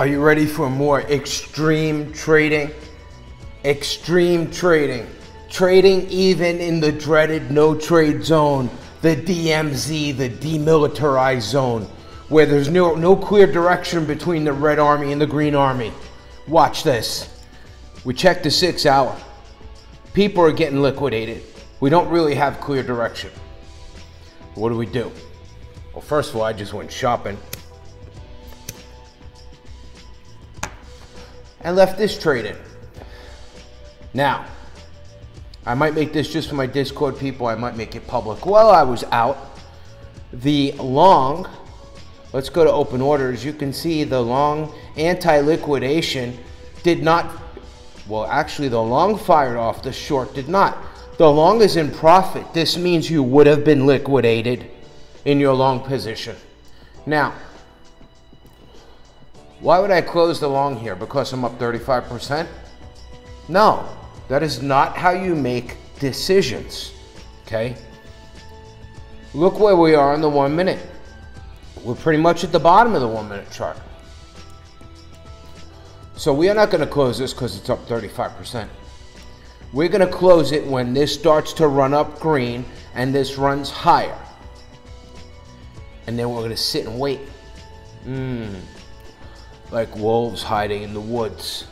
Are you ready for more extreme trading? Extreme trading. Trading even in the dreaded no trade zone, the DMZ, the demilitarized zone, where there's no, no clear direction between the red army and the green army. Watch this. We check the six hour. People are getting liquidated. We don't really have clear direction. What do we do? Well, first of all, I just went shopping. And left this traded. Now, I might make this just for my Discord people. I might make it public. While I was out, the long, let's go to open orders. You can see the long anti-liquidation did not, well, actually the long fired off, the short did not. The long is in profit. This means you would have been liquidated in your long position. Now, why would I close the long here? Because I'm up 35%? No, that is not how you make decisions, okay? Look where we are in the one minute. We're pretty much at the bottom of the one minute chart. So we are not going to close this because it's up 35%. We're going to close it when this starts to run up green and this runs higher. And then we're going to sit and wait. Mmm like wolves hiding in the woods.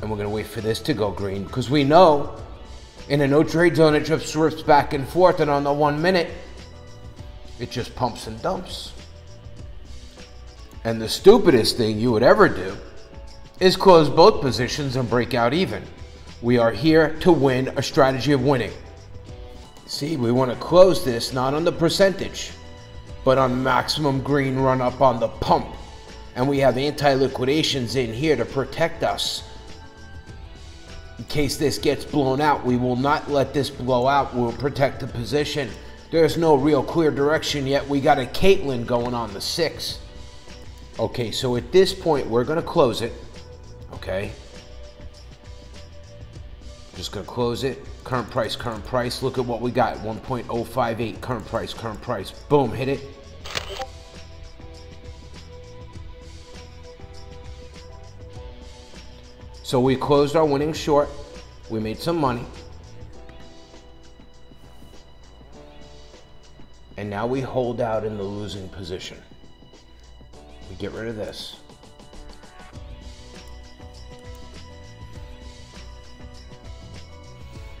And we're going to wait for this to go green because we know in a no trade zone it just rips back and forth, and on the one minute it just pumps and dumps. And the stupidest thing you would ever do is close both positions and break out even. We are here to win a strategy of winning. See, we want to close this not on the percentage, but on maximum green run up on the pump and we have anti-liquidations in here to protect us. In case this gets blown out, we will not let this blow out. We'll protect the position. There's no real clear direction yet. We got a Caitlin going on the six. Okay, so at this point, we're going to close it. Okay. Just going to close it. Current price, current price. Look at what we got. 1.058. Current price, current price. Boom, hit it. So we closed our winning short. We made some money. And now we hold out in the losing position. We get rid of this.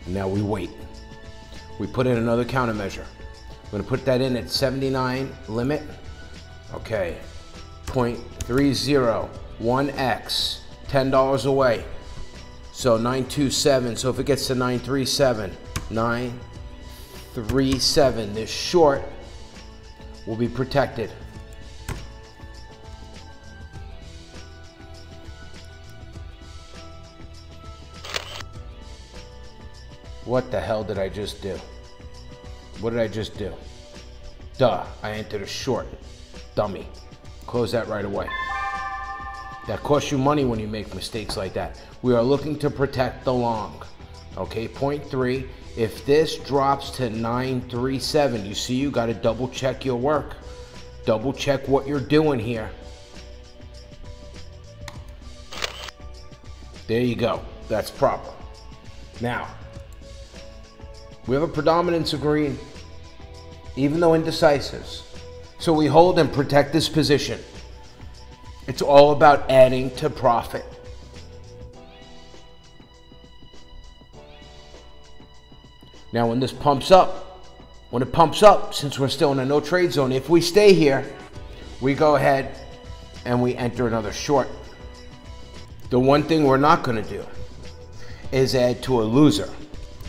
Now we wait. We put in another countermeasure. I'm gonna put that in at 79 limit. Okay, 0.301x. $10 away. So 927. So if it gets to 937, 937, this short will be protected. What the hell did I just do? What did I just do? Duh, I entered a short. Dummy. Close that right away. That costs you money when you make mistakes like that. We are looking to protect the long. Okay, point three, if this drops to 937, you see you got to double check your work. Double check what you're doing here. There you go. That's proper. Now, we have a predominance of green, even though indecisives. So we hold and protect this position. It's all about adding to profit. Now, when this pumps up, when it pumps up, since we're still in a no trade zone, if we stay here, we go ahead and we enter another short. The one thing we're not going to do is add to a loser.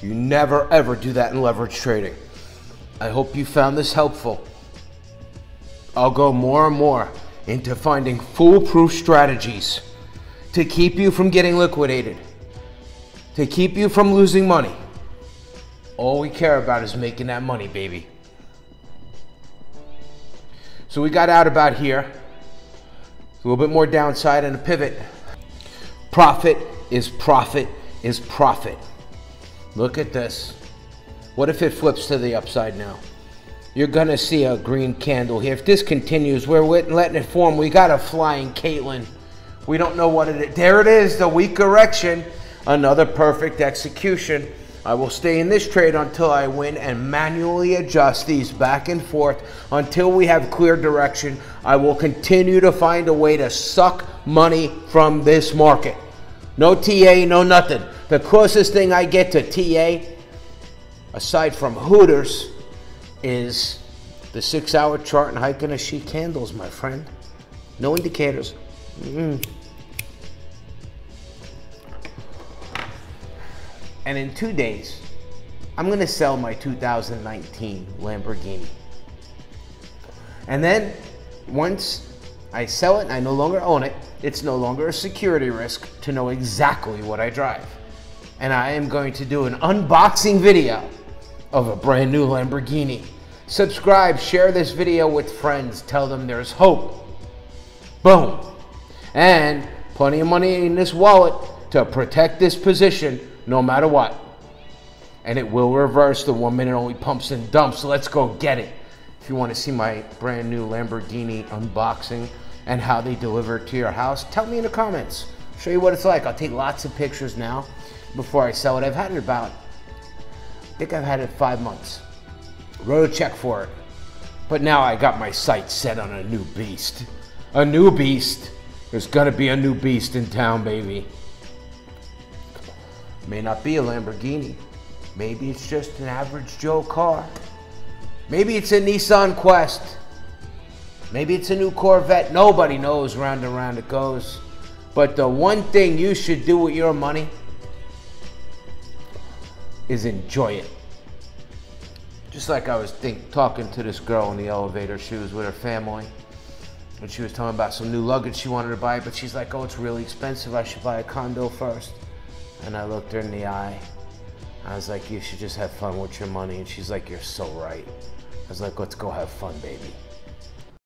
You never ever do that in leverage trading. I hope you found this helpful. I'll go more and more into finding foolproof strategies to keep you from getting liquidated, to keep you from losing money. All we care about is making that money, baby. So we got out about here. A little bit more downside and a pivot. Profit is profit is profit. Look at this. What if it flips to the upside now? You're gonna see a green candle here. If this continues, we're letting it form. We got a flying Caitlin. We don't know what it is. There it is, the weak erection. Another perfect execution. I will stay in this trade until I win and manually adjust these back and forth until we have clear direction. I will continue to find a way to suck money from this market. No TA, no nothing. The closest thing I get to TA, aside from Hooters, is the six hour chart and Heikin Ashi candles, my friend. No indicators. Mm -mm. And in two days, I'm gonna sell my 2019 Lamborghini. And then once I sell it, and I no longer own it, it's no longer a security risk to know exactly what I drive. And I am going to do an unboxing video of a brand new Lamborghini. Subscribe, share this video with friends, tell them there's hope. Boom. And plenty of money in this wallet to protect this position no matter what. And it will reverse the one minute only pumps and dumps. So let's go get it. If you want to see my brand new Lamborghini unboxing and how they deliver it to your house, tell me in the comments. Show you what it's like. I'll take lots of pictures now before I sell it. I've had it about, think I've had it five months. Wrote a check for it. But now I got my sights set on a new beast. A new beast. There's gonna be a new beast in town, baby. May not be a Lamborghini. Maybe it's just an average Joe car. Maybe it's a Nissan Quest. Maybe it's a new Corvette. Nobody knows round and round it goes. But the one thing you should do with your money is enjoy it. Just like I was think, talking to this girl in the elevator. She was with her family. And she was telling about some new luggage she wanted to buy. But she's like, oh, it's really expensive. I should buy a condo first. And I looked her in the eye. I was like, you should just have fun with your money. And she's like, you're so right. I was like, let's go have fun, baby.